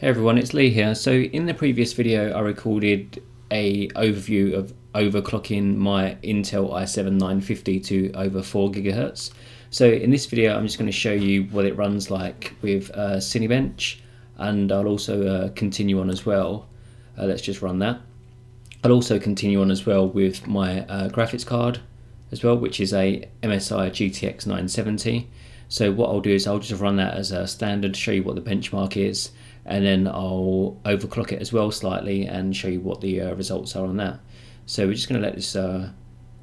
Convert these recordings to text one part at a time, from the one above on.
Hey everyone, it's Lee here. So in the previous video I recorded a overview of overclocking my Intel i7 950 to over 4 gigahertz. So in this video I'm just going to show you what it runs like with uh, Cinebench and I'll also uh, continue on as well. Uh, let's just run that. I'll also continue on as well with my uh, graphics card as well which is a MSI GTX 970. So what I'll do is I'll just run that as a standard, show you what the benchmark is and then I'll overclock it as well slightly and show you what the uh, results are on that. So we're just going to let this uh,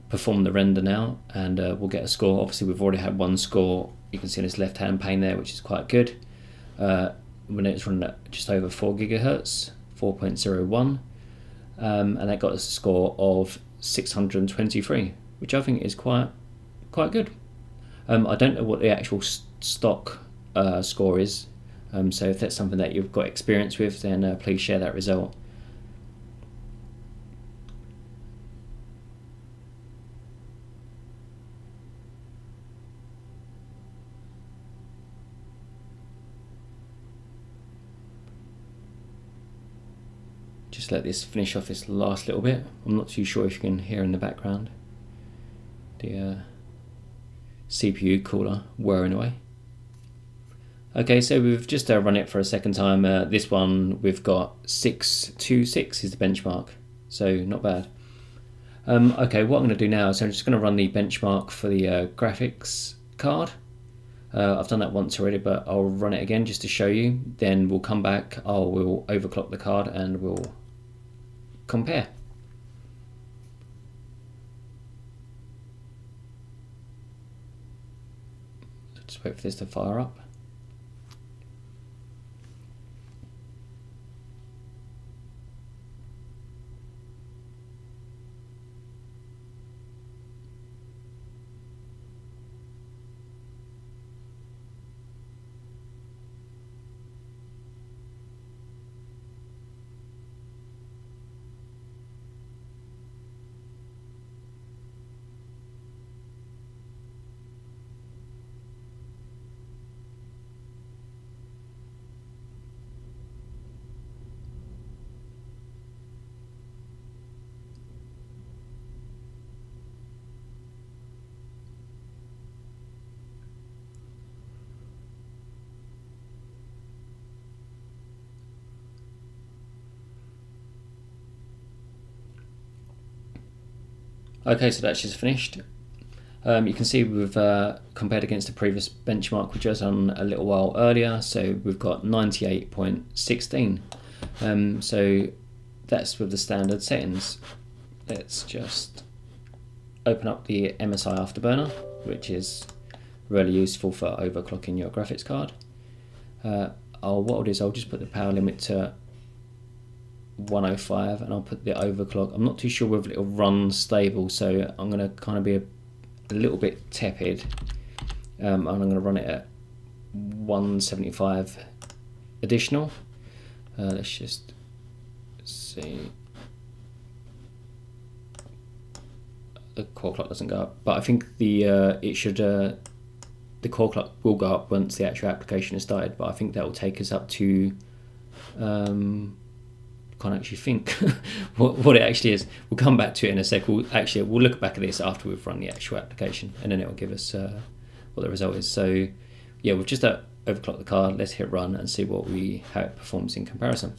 perform the render now and uh, we'll get a score. Obviously we've already had one score, you can see in this left hand pane there which is quite good. Uh, when it's running at just over 4 gigahertz, 4.01 um, and that got us a score of 623 which I think is quite quite good. Um, I don't know what the actual stock uh, score is um, so if that's something that you've got experience with, then uh, please share that result. Just let this finish off this last little bit. I'm not too sure if you can hear in the background the uh, CPU cooler whirring away. Okay, so we've just uh, run it for a second time. Uh, this one we've got 626 is the benchmark, so not bad. Um, okay, what I'm going to do now is I'm just going to run the benchmark for the uh, graphics card. Uh, I've done that once already, but I'll run it again just to show you. Then we'll come back, I will overclock the card and we'll compare. Just wait for this to fire up. Okay, so that's just finished. Um, you can see we've uh, compared against the previous benchmark which was on a little while earlier, so we've got 98.16. Um, so that's with the standard settings. Let's just open up the MSI Afterburner, which is really useful for overclocking your graphics card. Uh, I'll, what I'll do is I'll just put the power limit to 105 and I'll put the overclock. I'm not too sure whether it'll run stable, so I'm going to kind of be a, a little bit tepid. Um, and I'm going to run it at 175 additional. Uh, let's just see. The core clock doesn't go up, but I think the uh, it should. Uh, the core clock will go up once the actual application is started, but I think that will take us up to um, can't actually think what, what it actually is. We'll come back to it in a sec. We'll actually we'll look back at this after we've run the actual application, and then it will give us uh, what the result is. So yeah, we've just uh, overclocked the card. Let's hit run and see what we how it performs in comparison.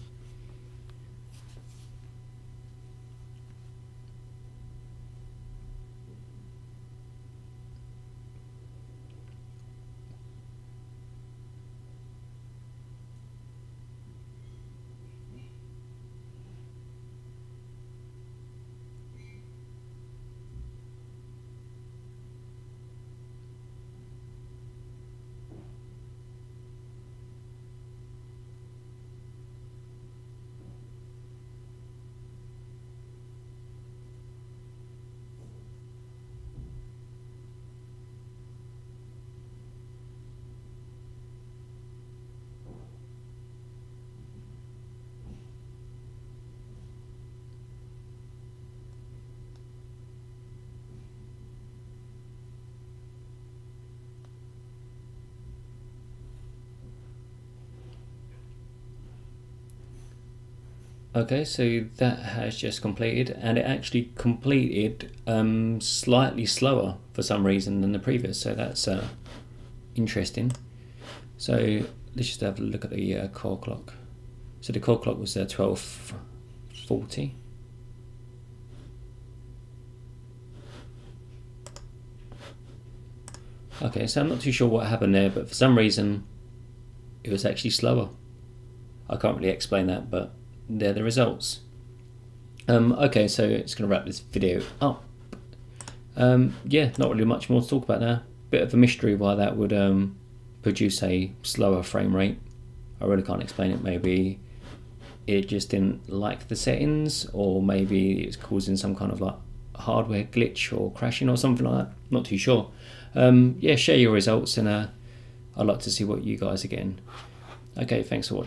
Okay, so that has just completed, and it actually completed um, slightly slower for some reason than the previous. So that's uh, interesting. So let's just have a look at the uh, core clock. So the core clock was uh, twelve forty. Okay, so I'm not too sure what happened there, but for some reason it was actually slower. I can't really explain that, but they're the results. Um, okay, so it's going to wrap this video up. Um, yeah, not really much more to talk about there. Bit of a mystery why that would um, produce a slower frame rate. I really can't explain it. Maybe it just didn't like the settings, or maybe it's causing some kind of like hardware glitch or crashing or something like that. Not too sure. Um, yeah, share your results, and uh, I'd like to see what you guys are getting. Okay, thanks for watching.